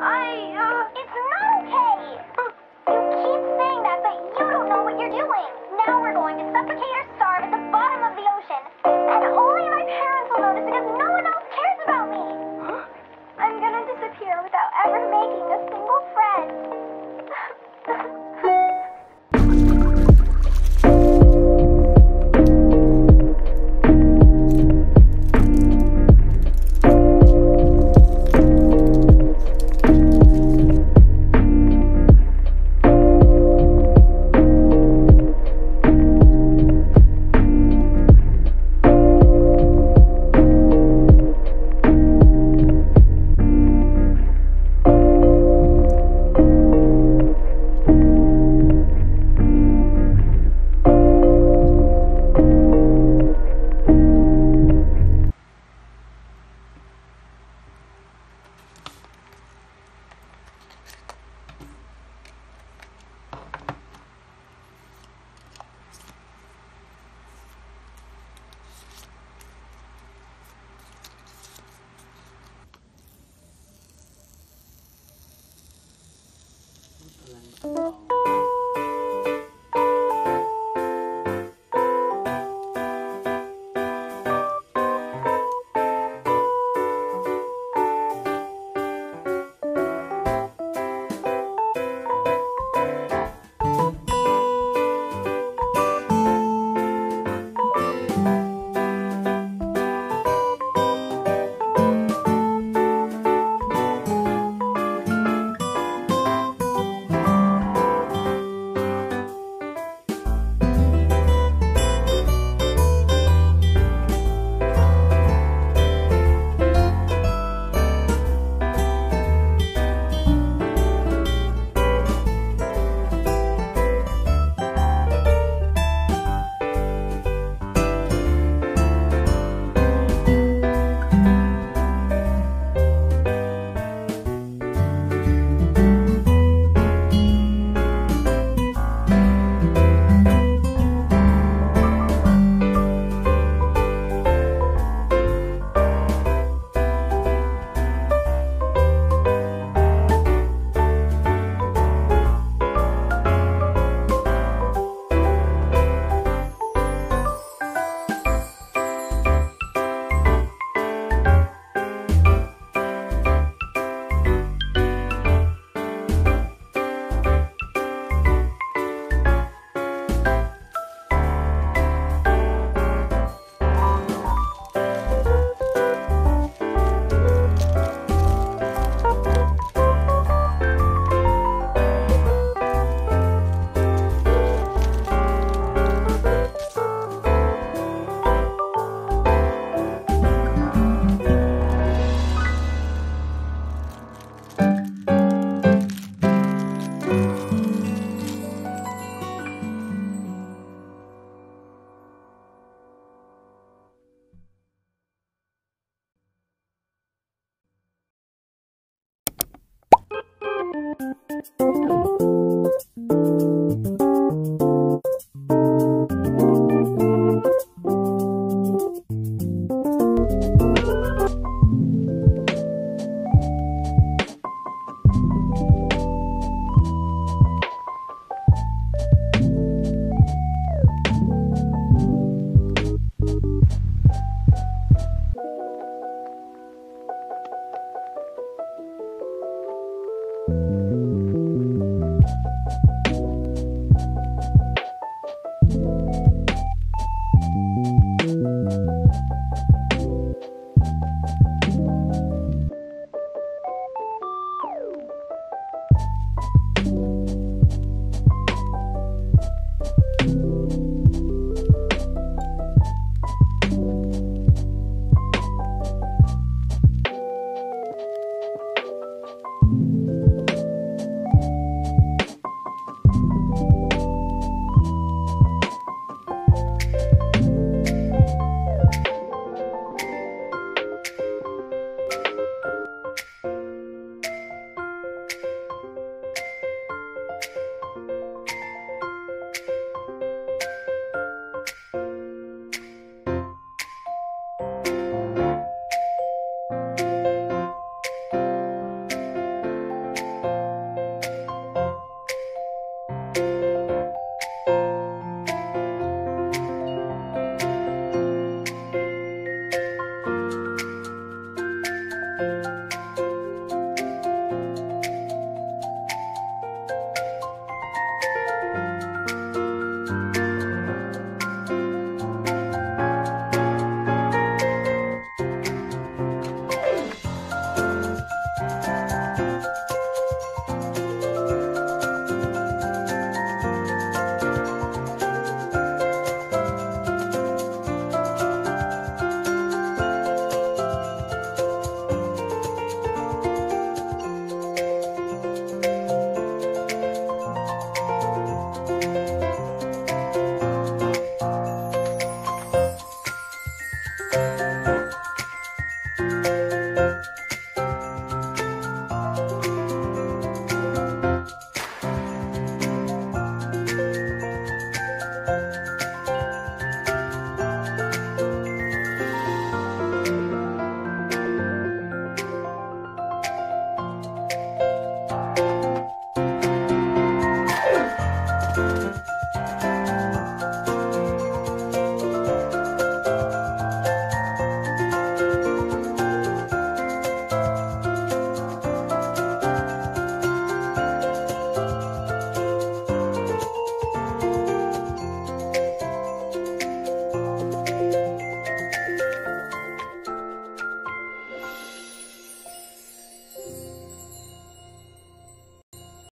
I, uh... It's not okay! You keep saying that, but you don't know what you're doing. Now we're going to suffocate or starve at the bottom of the ocean. And only my parents will notice because no one you